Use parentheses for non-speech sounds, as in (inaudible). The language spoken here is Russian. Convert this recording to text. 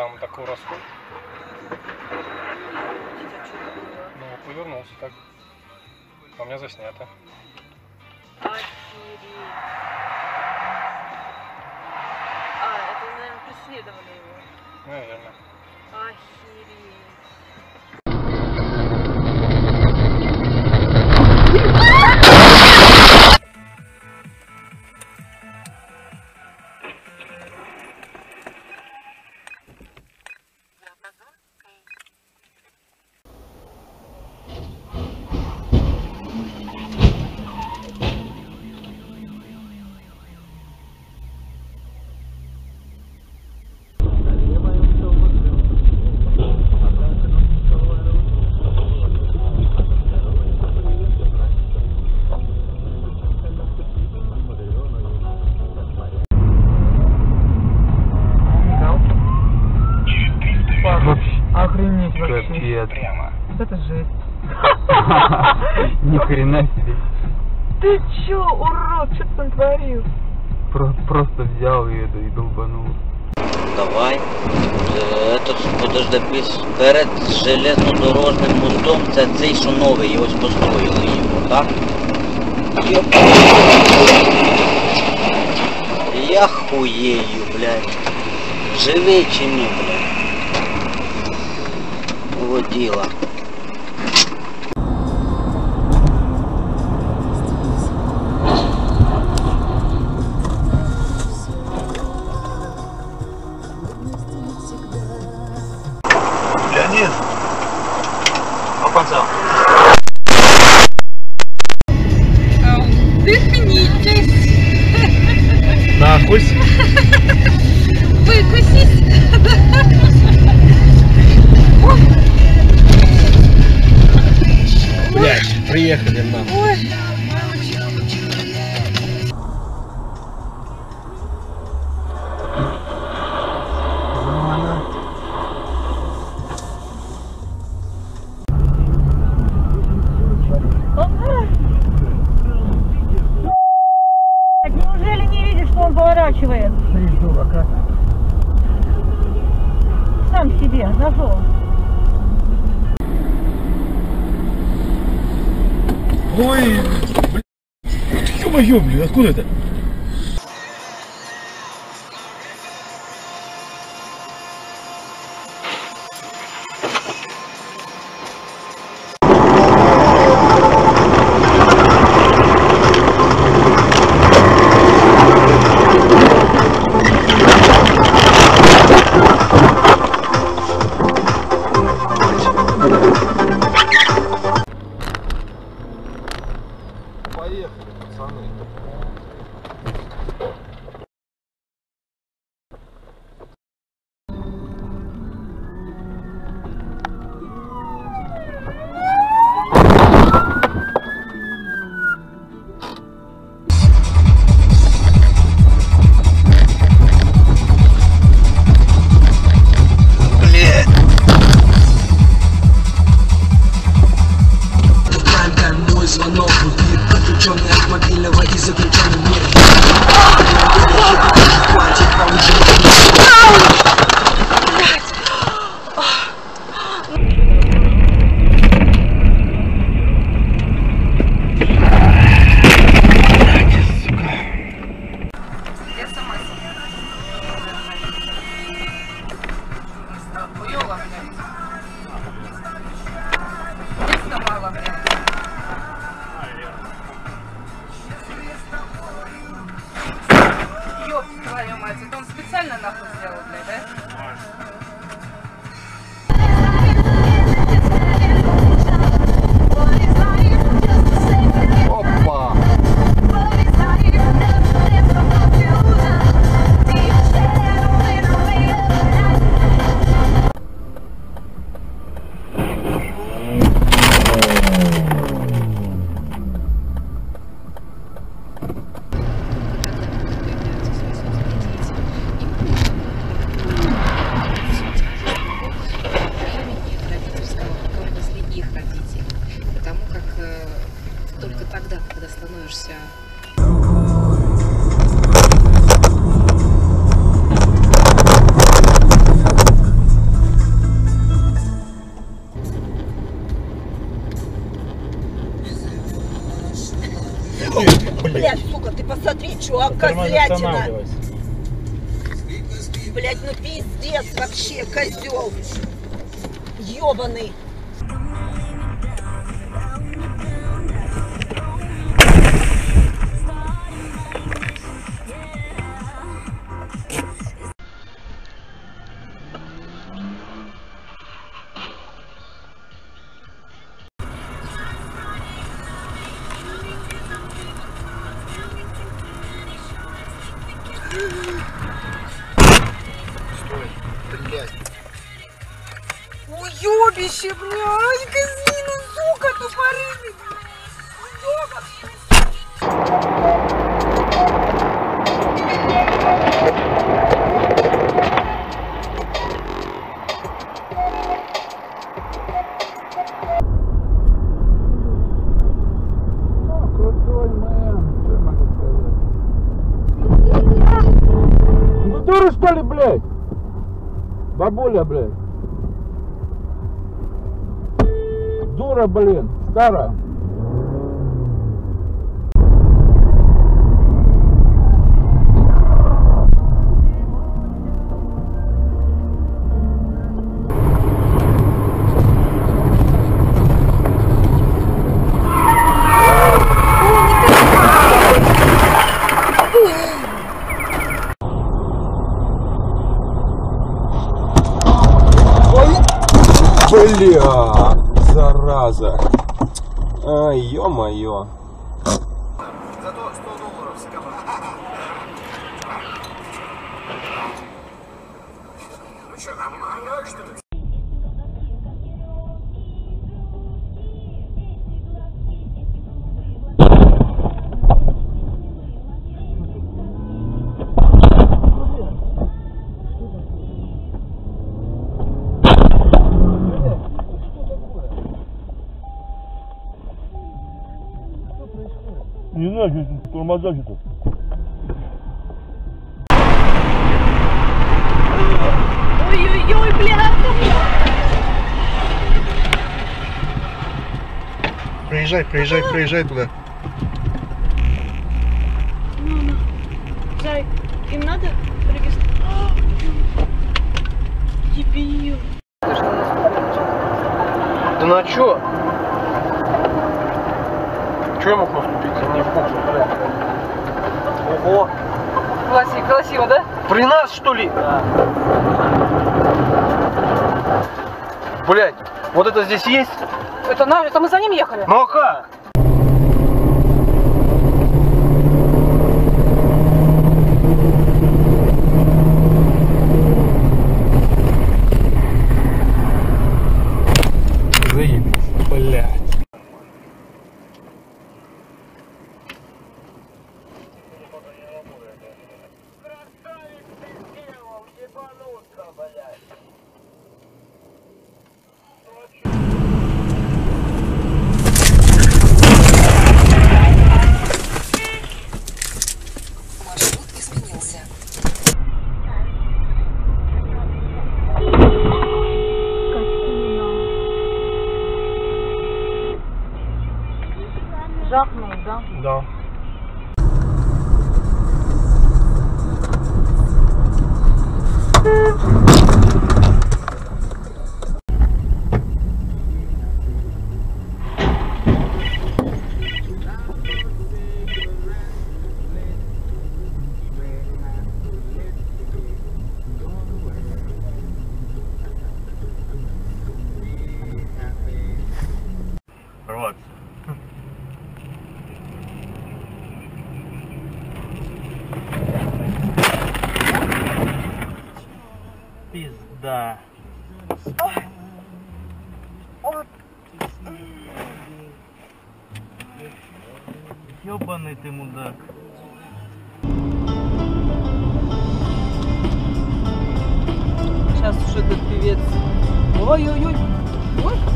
там такой было? Ну, повернулся так. А у меня заснято. Охереть. А, это, наверное, преследовали его. Наверное. Охереть. Прямо. Это жесть. (laughs) Ни хрена себе. Ты чё, урод, что ты натворил? Про- просто взял и это и долбанул. Давай. Е, Этот, подожди, пис- перед железнодорожним мостом це цей, що новий, і ось построїли його, так? Йоп. Я хуєю, блядь. Живий чи ні, блядь? Воділа. Леонид! Нашел. Ой, блядь. Ё-моё, блин, откуда это? to control. Нахуй сделал, блядь, да? тогда, когда становишься Блять, сука, ты посмотри, чувак, козлятина. Блять, ну пиздец вообще, козел. Ёбаный. Уебище, блядь, козлина, сука, тупорылый, дура что ли, блядь? Бабуля, блядь. Дура, блин, старая. Бля, зараза. Ай, ё-моё. Не знаю, что тормоза что-то. Ой-ой-ой, блядь. Приезжай, приезжай, приезжай туда. Зай, им надо регистрировать? Дебил. Да на чё? Чё я мог наступить? Не в курсе, блядь. Ого. Красиво, красиво, да? При нас, что ли? Блядь, вот это здесь есть? Это, наш, это мы за ним ехали? Ну а как? Заебись, блядь. Маршрут изменился. Жахнул, да? Да. Вот. Пизда. Ёбаный ты мудак. Сейчас уж этот певец. Ой-ой-ой. Ой.